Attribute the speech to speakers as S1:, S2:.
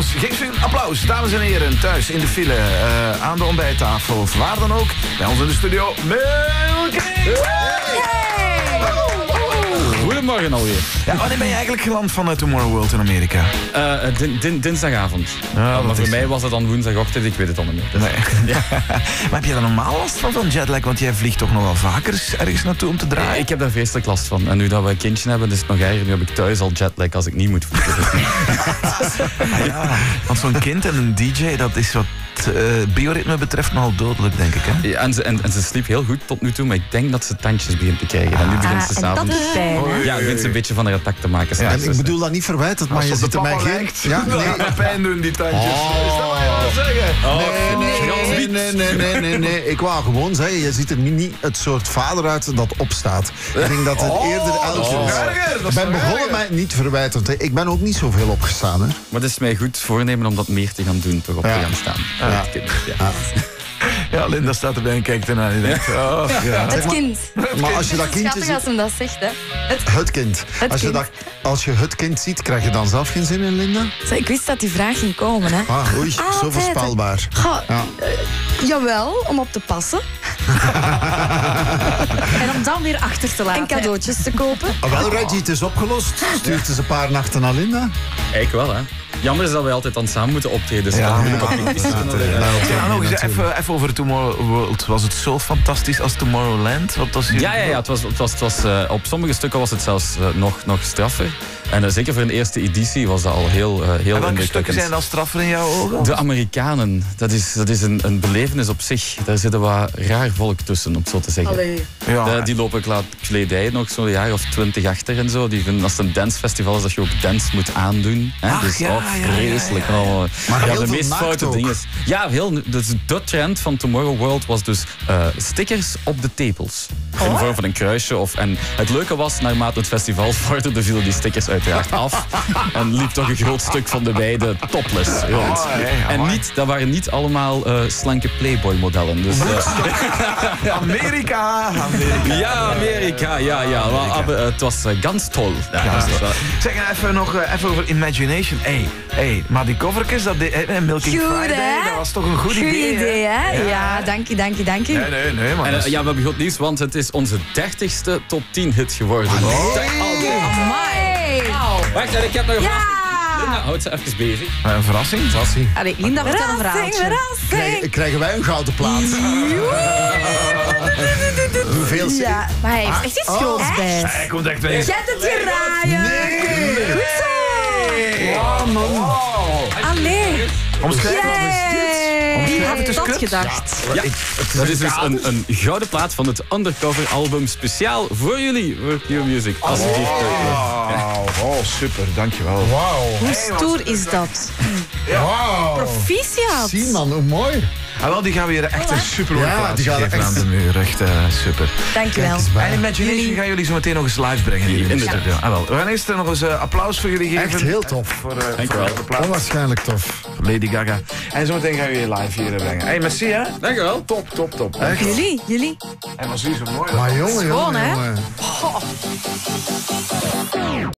S1: ons. Geef ze een applaus, dames en heren, thuis in de file, eh, aan de ontbijttafel, of waar dan ook. Bij ons in de studio, Milky.
S2: Alweer.
S1: Ja, wanneer ben je eigenlijk geland van uh, Tomorrow World in Amerika?
S2: Uh, din, din, dinsdagavond.
S1: Ja,
S2: maar voor mij was het dan woensdagochtend, ik weet het al niet meer. Dus-
S1: Nee. maar heb je daar normaal last van, van jetlag? Want jij vliegt toch nogal vaker ergens naartoe om te draaien?
S2: Ik heb daar vreselijk last van. En nu dat we een kindje hebben, is het nog erger. Nu heb ik thuis al jetlag als ik niet moet vliegen.
S1: Ah, ja, want zo'n kind en een DJ, dat is wat eh, bioritme betreft nogal dodelijk, denk ik. Hè?
S2: Ja, en, ze, en, en ze sliep heel goed tot nu toe, maar ik denk dat ze tandjes begint te krijgen. En nu begint ze
S3: Ah, en dat
S2: s'avonds...
S3: is fijn, hè?
S2: Ja, ze een beetje van haar attack te maken.
S4: En ik bedoel dat niet verwijtend, maar je ziet er
S1: de
S4: mij geen... Ja, nee,
S1: pijn doen, die tandjes.
S4: Oh.
S1: Is dat wat je wil zeggen?
S4: nee, nee, nee, nee, nee, nee, nee. Ik wou gewoon zeggen, je ziet er niet het soort vader uit dat opstaat. Ik denk dat het eerder elke
S1: Oh,
S4: Ik ben begonnen met niet verwijtend. hè. Ik ben ook niet zoveel opgestaan. Hè.
S2: Maar het is mij goed voornemen om dat meer te gaan doen, toch op
S4: Ja.
S2: te gaan staan.
S4: Ja.
S2: Kind, ja.
S1: Linda staat erbij en kijkt ernaar. Die denkt, oh, ja.
S3: Het kind.
S4: Maar als je dat kindje
S3: Schattig
S4: ziet...
S3: als hem dat zegt, hè. Het,
S4: Het kind.
S3: Het
S4: Als je,
S3: kind.
S4: dat, als je het kind ziet, krijg je dan zelf geen zin in, Linda?
S3: Zo, ik wist dat die vraag ging komen, hè.
S4: Ah, oei, zo voorspelbaar. Ja.
S3: eh, jawel, om op te passen.
S5: En om dan weer achter te laten.
S3: En cadeautjes te kopen.
S4: Ah, wel, Reggie, het is opgelost. Stuurt ze een paar nachten naar Linda?
S2: Ik wel, hè. Jammer is dat wij altijd dan samen moeten optreden. Dus.
S1: Ja, nog eens even, even over Tomorrow World. Was het zo fantastisch als Tomorrowland? Wat was
S2: Ja, ja, ja het was, het was, het was, eh, op sommige stukken was het zelfs eh, nog, nog straffer. En eh, zeker voor een eerste editie was dat al heel, eh heel
S1: En welke stukken zijn dan straffer in jouw ogen?
S2: De Amerikanen, dat is, dat is een, een belevenis op zich. Daar zit wat raar volk tussen, om het zo te zeggen.
S5: Allee.
S1: Ja,
S2: De- die lopen qua kledij nog zo'n jaar of twintig achter en zo. Die vinden als het een dancefestival is dat je ook dance moet aandoen. Hè?
S1: Ach,
S2: dus
S1: ja,
S2: oh,
S1: ja, ja,
S2: vreselijk.
S1: ja, ja.
S2: Oh,
S4: Maar heel
S2: de meest foute dingen. Ja, heel, dus de trend van Tomorrow World was dus eh, stickers op de tepels. In de vorm van een kruisje. Of, en het leuke was, naarmate het festival vorderde, vielen die stickers uiteraard af. en liep toch een groot stuk van de weide topless rond.
S1: Oh,
S2: en niet, dat waren niet allemaal eh, slanke Playboy-modellen. Dus, eh,
S1: Amerika, Amerika.
S2: ja, Amerika, ja, ja. Maar, aber, eh, het was eh, ganz toll. Ja,
S1: Zeg even nog eh, even over Imagination. Hey, hey, maar die covertjes, dat de, eh, Milking
S3: Goed,
S1: Friday,
S3: hè?
S1: dat was toch een goed
S3: Goed
S1: idee?
S3: idee, hè?
S1: Ja.
S3: Ja, dank je, dank je, dank je.
S1: Nee, nee, nee, maar
S2: En eh, ja, we hebben goed nieuws, want het is onze 30ste top 10 hit geworden. Album.
S3: Amai.
S2: Wacht, en ik heb nog een
S3: Ja.
S2: Linda, houd ze even bezig.
S1: Eh, een verrassing.
S5: Allee, Linda, vertel een
S3: Verrassing,
S5: verhaaltje.
S3: verrassing.
S4: Krijgen, krijgen wij een gouden plaat? Hoeveel ze...
S3: Ja,
S5: Maar hij heeft echt iets groots bij.
S1: Hij komt echt weer.
S3: jij hebt het geraaien.
S4: Nee!
S3: Goed zo.
S4: Ja, man.
S3: Allee.
S1: Omschrijf het eens.
S5: Had
S1: het is
S5: dat gedacht?
S2: Ja, dat is dus een, een gouden plaat van het Undercover album speciaal voor jullie, voor Q Music. Alsjeblieft.
S1: Wauw, oh, super, dankjewel.
S4: Wauw.
S5: Hoe stoer is dat?
S4: Wauw.
S5: Proficiat.
S4: Zie man, hoe mooi.
S1: Ah, wel, die gaan we hier echt een super mooie
S4: Ja, die gaan echt-
S1: aan de muur. Echt eh, super.
S3: Dankjewel.
S1: En Imagination gaan jullie zo meteen nog eens live brengen hier in de studio. Ah, wel. We gaan eerst eh, nog eens eh, applaus voor jullie geven.
S4: Echt heel tof.
S1: Voor, eh,
S2: Dankjewel.
S1: voor de plaats
S4: Onwaarschijnlijk tof.
S1: Lady Gaga. En zometeen gaan we je live hier brengen. Hey, merci hè.
S2: Dankjewel.
S1: Top, top, top.
S4: Echt?
S3: Jullie, jullie.
S1: En was hier zo mooi.
S4: Maar jongen, jongen,
S5: hè?
S4: jongen.